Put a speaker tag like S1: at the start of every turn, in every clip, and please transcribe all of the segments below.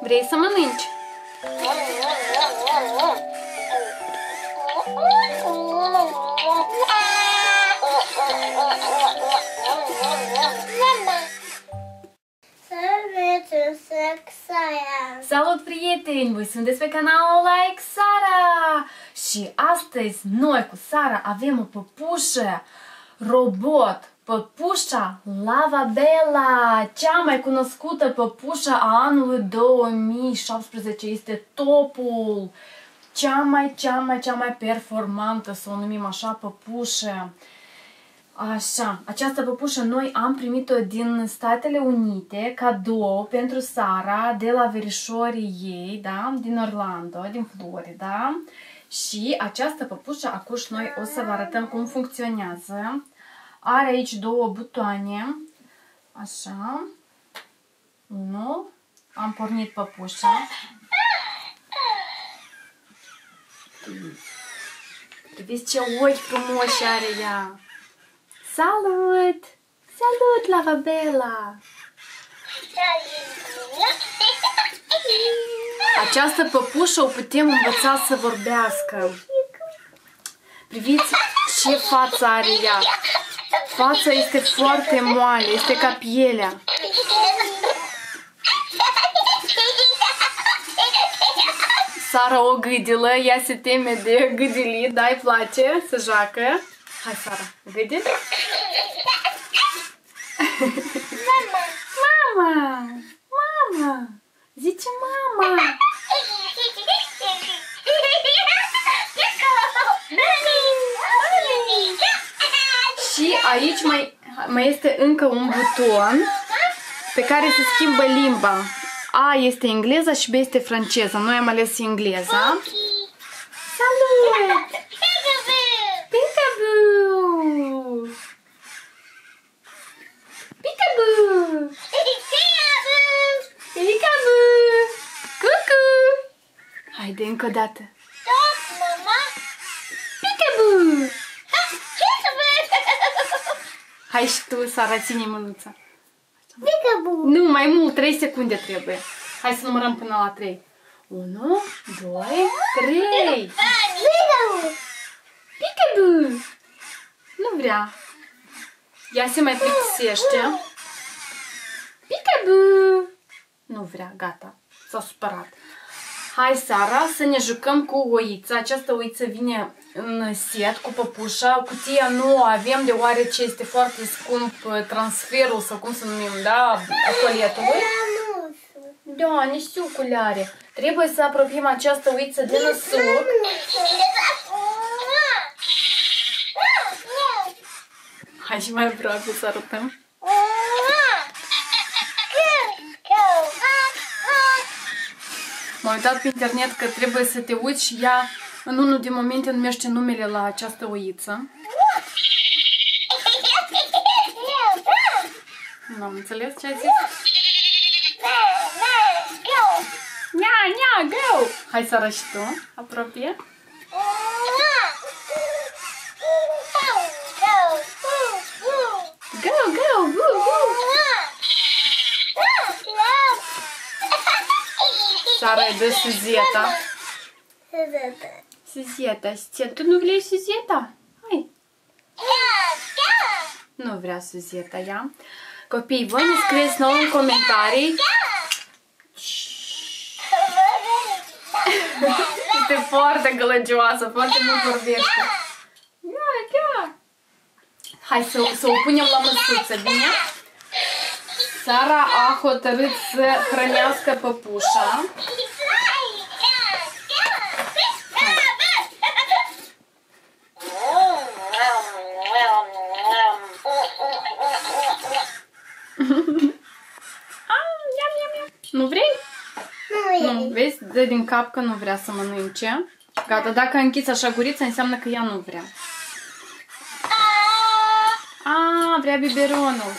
S1: Vrei să mănânci?
S2: Salut, sunt Xaia.
S1: Salut, prieteni! Voi sunteți pe canalul Like Sara! Și astăzi noi cu Sara avem o păpușă robot, păpușa Lava Bella, cea mai cunoscută păpușă a anului 2017. Este topul! Cea mai, cea mai, cea mai performantă, să o numim așa, păpușă. Așa, această păpușă noi am primit-o din Statele Unite, cadou pentru Sara, de la verișorii ei, da, din Orlando, din Florida. Și această păpușă, acum noi o să vă arătăm cum funcționează. Are aici două butoane, așa, unul, am pornit păpușa. Priviți ce ochi frumoși are ea! Salut! Salut, Lavabella! Această păpușă o putem învăța să vorbească. Priviți ce față are ea. Fața este foarte moale, este ca pielea. Sara o gâdilă, ea se teme de gâdilit, da, îi place să joacă. Hai, Sara, gâdil. Mama! Mama! Zice mama! Mai, mai este încă un buton pe care se schimbă limba. A este engleza și B este franceza. Noi am ales engleza. Salut! Peekaboo! Peekaboo! Peekaboo! Cucu! Haide încă o dată. Hai și tu, Sara, ține mânuța. Nu, mai mult, 3 secunde trebuie. Hai să numărăm până la 3. 1, 2, 3. Peekaboo! Nu vrea. Ea se mai plictisește. Peekaboo! Nu vrea, gata. S-a supărat. Hai, Sara, să ne jucăm cu oița. Această oiță vine în set cu păpușa. Cutia nu o avem deoarece este foarte scump transferul sau cum să numim, da, a coletului. Da, nici sucul are. Trebuie să apropiem această oiță de năsuc. Hai și mai aproape să arătăm. M-am uitat pe internet că trebuie să te uiți și ea în unul din momente numește numele la această oiță. Nu am înțeles ce ai zis? Nia, nia, go! Hai să arăți tu, apropie. Go, go, woo, woo! Sara îi dă Suzeta. Suzeta, Suzeta, tu nu vrei Suzeta? Hai. Nu vrea Suzeta ea. Copii, voi ne scrieți nou în comentarii. Este foarte gălăgioasă, foarte mult vorbește. Ia, ia. Hai să, să o punem la măsuță, bine? Sara a hotărât să hrănească păpușa. Nu vrei? Nu, vezi? Dă din cap că nu vrea să mănânce. Gata, dacă a închis așa gurița, înseamnă că ea nu vrea. A, vrea biberonul.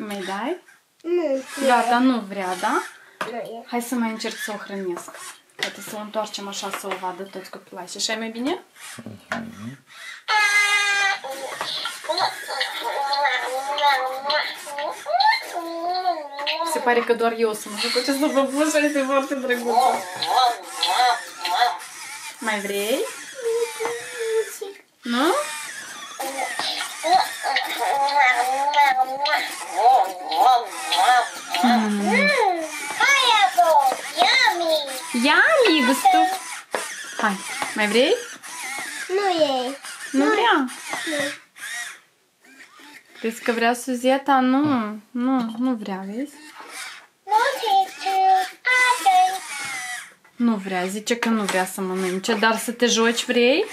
S1: Mai dai?
S2: Nu,
S1: Gata, nu vrea, da?
S2: nu e.
S1: Hai să mai încerc să o hrănesc. Poate să o întoarcem așa să o vadă toți copilașii. Așa e mai bine? Se pare că doar eu sunt cu această păpușă, este foarte drăguță. Mai vrei? Nu?
S2: Pineapple, yummy.
S1: Yummy, gustul! Hai, mai vrei?
S2: Nu e.
S1: Nu vrea.
S2: Nu.
S1: Crezi că vrea Suzeta? Nu, nu, nu vrea, vezi?
S2: Nu teacher. Apple.
S1: Nu vrea, zice că nu vrea să mănânce, dar să te joci vrei?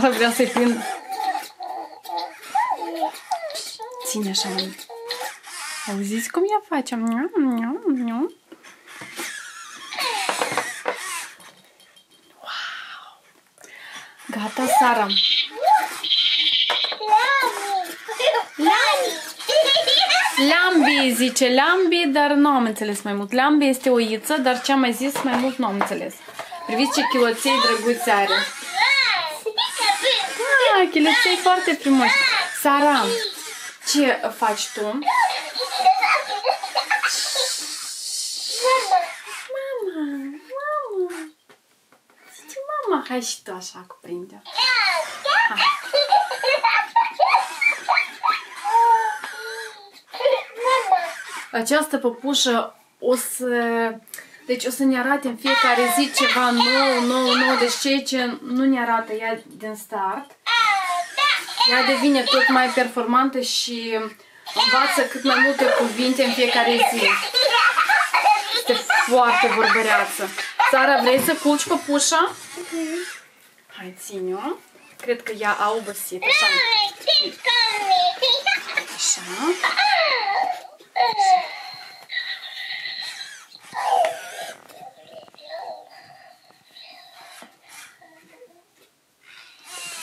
S1: Sara vrea să-i prind. Ține așa mult. Auziți cum ea face? Miau, miau, miau. Wow! Gata, Sara. Lambi, zice Lambi, dar nu am înțeles mai mult. Lambi este o iță, dar ce am mai zis mai mult nu am înțeles. Priviți ce chiloței drăguți are. Ah, chiloței foarte frumoși. Sara, ce faci tu? Mama, mama. Zice mama, hai și tu așa cu prinde. Această păpușă o să... Deci o să ne arate în fiecare zi ceva nou, nou, nou. Deci ceea ce nu ne arată ea din start, ea devine tot mai performantă și învață cât mai multe cuvinte în fiecare zi. Este foarte vorbăreață. Sara, vrei să culci păpușa? Hai, ține-o. Cred că ea a obosit. Așa. Așa.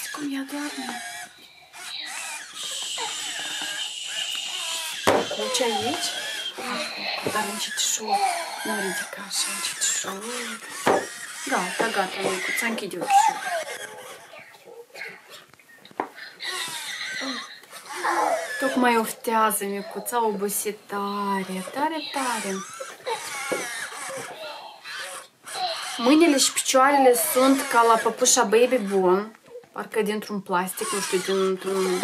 S1: Uitați cum ea doarme. Culci aici? Dar încetișor. Nu ridica așa, încetișor. Gata, gata, Nicuța, închide ochișul. Tocmai oftează micuța obosit tare, tare, tare. Mâinile și picioarele sunt ca la păpușa Baby Bone, parcă dintr-un plastic, nu știu, dintr-un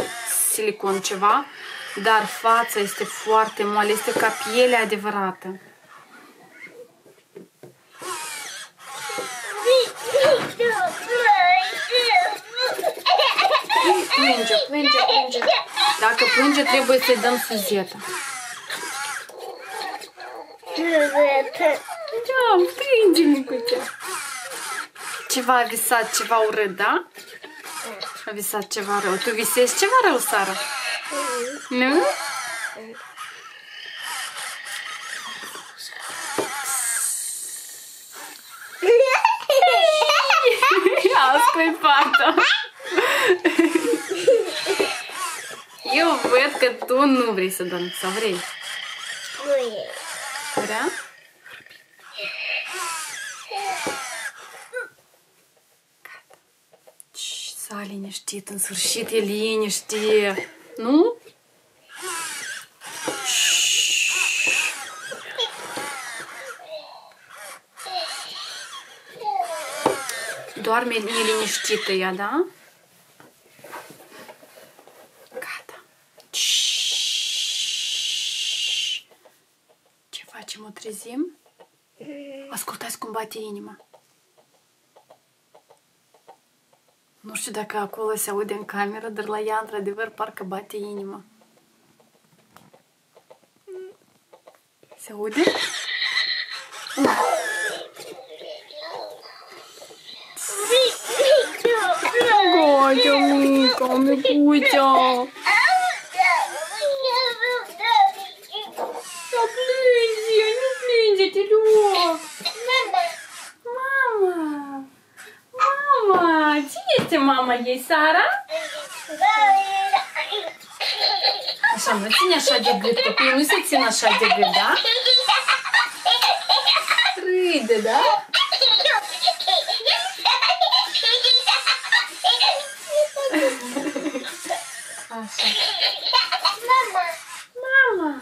S1: silicon ceva, dar fața este foarte moale, este ca piele adevărată. Plânge, plânge, plânge. Dacă plânge, trebuie să-i dăm suzeta. Da, plânge, micuța. Ceva a visat, ceva urât, da? A visat ceva rău. Tu visezi ceva rău, Sara? Nu? A scuipat-o. Eu văd că tu nu vrei să dormi, sau vrei?
S2: Nu e.
S1: Vrea? Gata. Ci, S-a liniștit, în sfârșit e liniște. Nu? Doarme neliniștită ea, da? Gata. Ce facem? O trezim? Ascultați cum bate inima. Nu știu dacă acolo se aude în cameră, dar la ea, într-adevăr, parcă bate inima. Se aude? Gata, mica, micuța! Nu plânge, nu plânge, te rog! Mama! Mama! Cine este mama ei, Sara? Așa, mă ține așa de gât, copiii nu se țin așa de gât, da? Râde, da? Așa.
S2: Mama.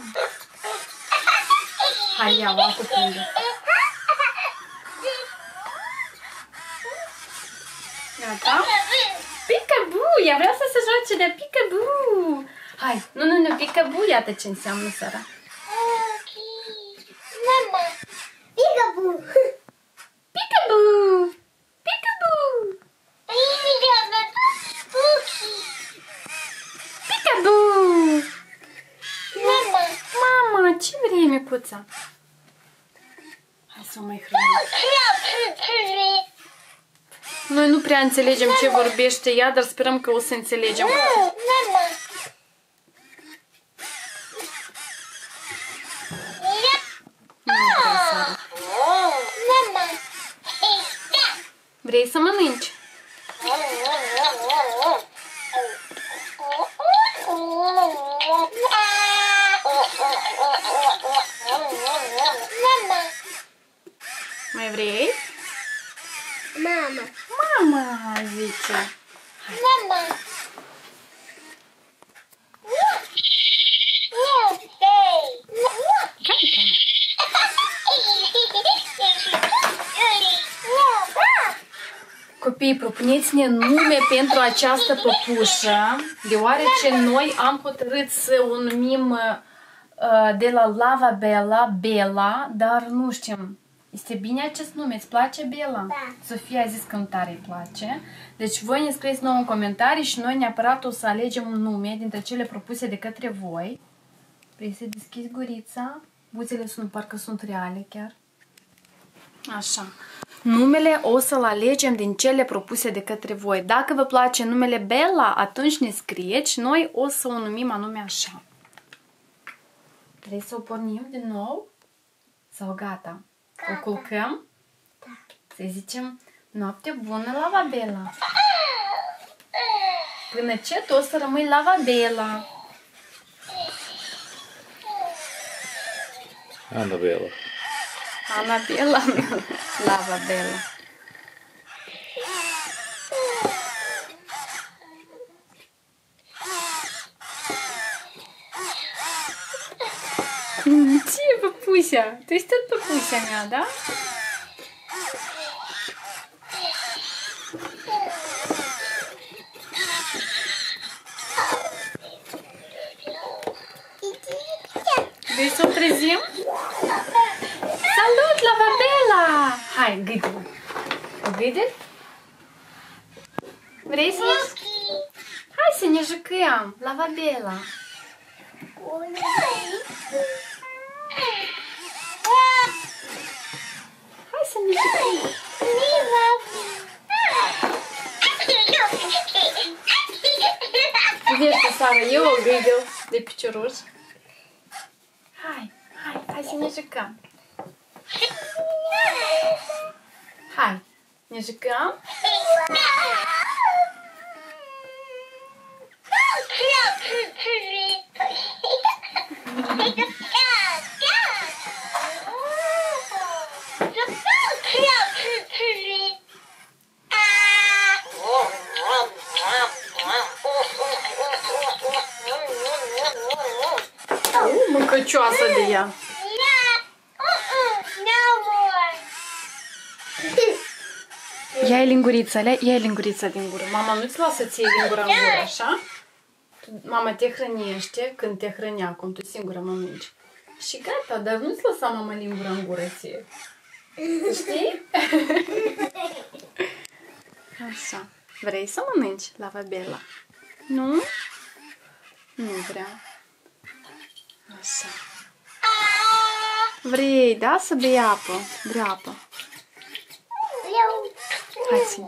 S1: Mama! Hai, ia, o altă prinde. Gata? Peekaboo! Ea vrea să se joace de peekaboo! Hai, nu, nu, nu, peekaboo, iată ce înseamnă seara.
S2: Mama. Peekaboo.
S1: Peekaboo! Peekaboo! Peekaboo!
S2: Mama.
S1: Mama, ce vrei, micuța? Hai să o mai hrănim. Noi nu prea înțelegem ce vorbește ea, dar sperăm că o să înțelegem.
S2: Mama.
S1: Nu vrea Sara.
S2: Mama.
S1: Vrei să mănânci?
S2: Mama.
S1: Mai vrei?
S2: Mama.
S1: Mama, zice.
S2: Mama.
S1: Copii, propuneți-ne nume pentru această păpușă, deoarece noi am hotărât să o numim uh, de la Lava Bella, Bella, dar nu știm. Este bine acest nume? Îți place Bella?
S2: Da.
S1: Sofia a zis că îmi tare îi place. Deci voi ne scrieți nou în comentarii și noi neapărat o să alegem un nume dintre cele propuse de către voi. Vrei să deschizi gurița? Buzele sunt, parcă sunt reale chiar. Așa. Numele o să-l alegem din cele propuse de către voi. Dacă vă place numele Bella, atunci ne scrieți și noi o să o numim anume așa. Vrei să o pornim din nou? Sau gata? O
S2: Gata.
S1: culcăm? Să zicem noapte bună, Lava Bella. Până ce tu o să rămâi Lava Bella.
S3: Annabella.
S1: Anabela, Lava Bella. Ce, păpușa? Tu ești tot păpușa mea, da? Vrei să o trezim? Salut, Lavabela! Hai, gâdă O gâdă? Vrei să ne... Hai să ne jucăm, Lavabela! Hai Vedeți, Sara, eu o gâdă de picioruș. Hai, hai, hai să ne jucăm! Hai, ne jucăm? Uh, mâncăcioasă de ea! Ia lingurița, le- ia lingurița din gură. Mama nu-ți lasă ție lingura în gură, așa? Tu- Mama te hrănește când te hrănea acum, tu singură mănânci. Și gata, dar nu-ți lăsa mama lingura în gură ție. Știi? Așa. Vrei să mănânci lava Bella? Nu? Nu vrea. Așa. Vrei, da, să bei apă? Vrea apă. Hai ți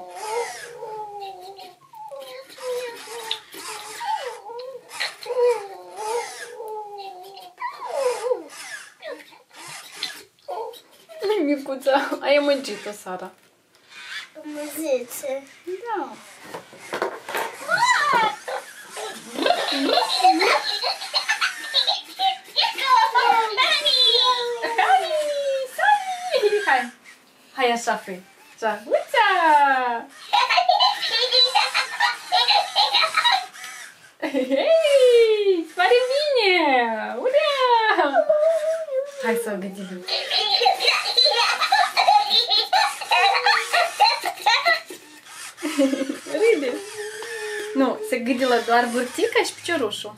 S1: Micuța, ai amăgit-o, Sara. Da. Hai, Sari! Hai! Hai așa, fii. Așa, uite! Hei! Îți pare bine! Ura! Hai să o gătim. Râde. Nu, se gâdilă doar vârtica și piciorușul.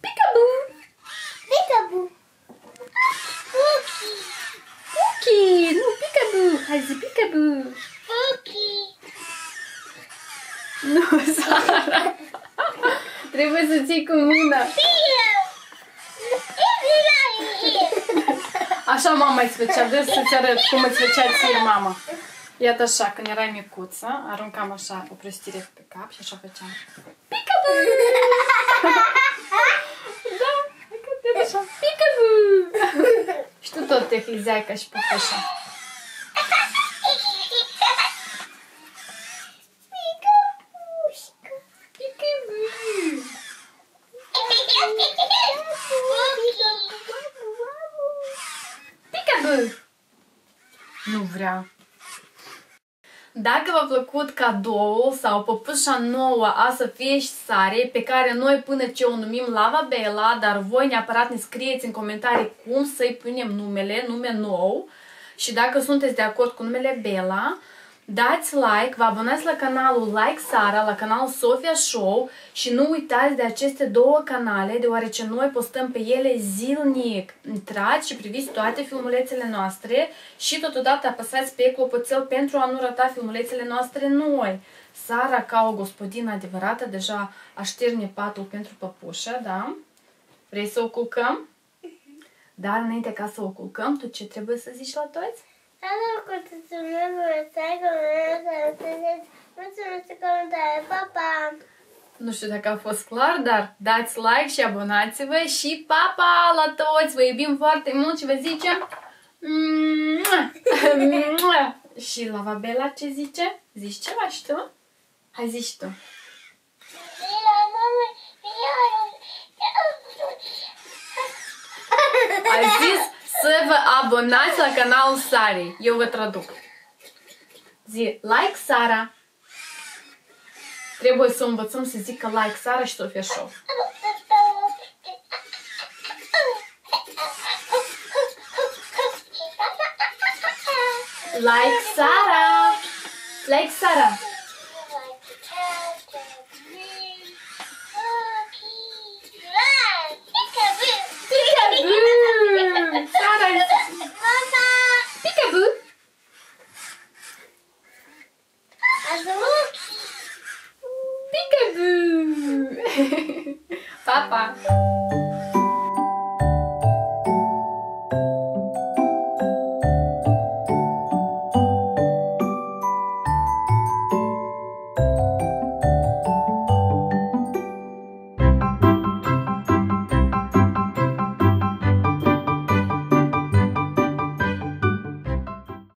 S1: Peekaboo!
S2: Peekaboo.
S1: Puki! Nu, peekaboo! Hai zi peekaboo!
S2: Cookie.
S1: Nu, Sara! Trebuie să ții cu mâna. Așa mama îți făcea, vreau să-ți arăt cum îți făcea ție mama. Iată așa, când erai micuță, aruncam așa o prăstire pe cap și așa făceam. Peekaboo! da, hai că te așa. Peekaboo! și tu tot te hizeai ca și pupușa. Peekaboo! Peekaboo! Nu vrea. Dacă v-a plăcut cadoul sau păpușa nouă a să fie și sare, pe care noi până ce o numim Lava Bella, dar voi neapărat ne scrieți în comentarii cum să-i punem numele, nume nou, și dacă sunteți de acord cu numele Bella, dați like, vă abonați la canalul Like Sara, la canalul Sofia Show și nu uitați de aceste două canale, deoarece noi postăm pe ele zilnic. Intrați și priviți toate filmulețele noastre și totodată apăsați pe clopoțel pentru a nu rata filmulețele noastre noi. Sara, ca o gospodină adevărată, deja așterne patul pentru păpușă, da? Vrei să o culcăm? Dar înainte ca să o culcăm, tu ce trebuie să zici la toți? Nu știu dacă a fost clar, dar dați like și abonați-vă și pa, pa la toți! Vă iubim foarte mult și vă zicem... Mua! Mua! și la Vabela ce zice? Zici ceva și tu? Hai zici tu. Ai zis să vă abonați la canalul Sari. Eu vă traduc. Zi, like Sara. Trebuie să învățăm să zică like Sara și Sofia Show. Like Sara. Like Sara.